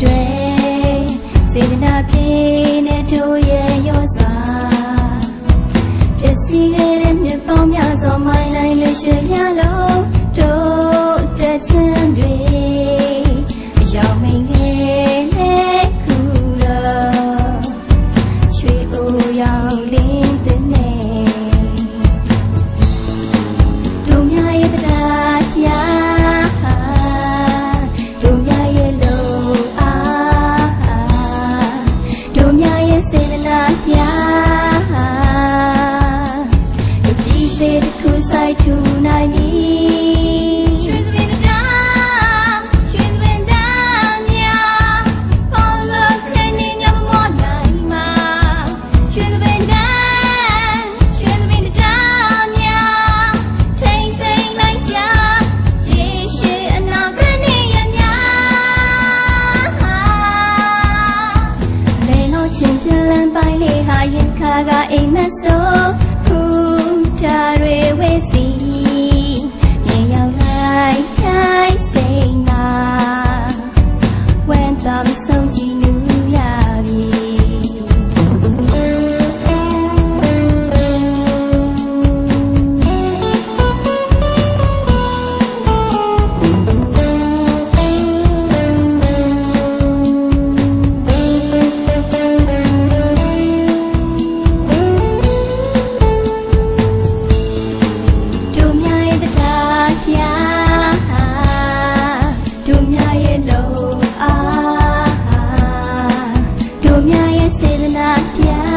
တွေ့စေတနာပြင်းနဲ့တို့ရဲ့ရောစာပစ္စည်းရဲ့မြေပေါင်းများစွာမှာ ရင်ခါကအိမ်မဆိုး ရှာတွေဝဲစီရေရောက်လိုက်ချိုင်စိန်မှာဝမ်းသာမဆုံးကြည်နူရ Nadia.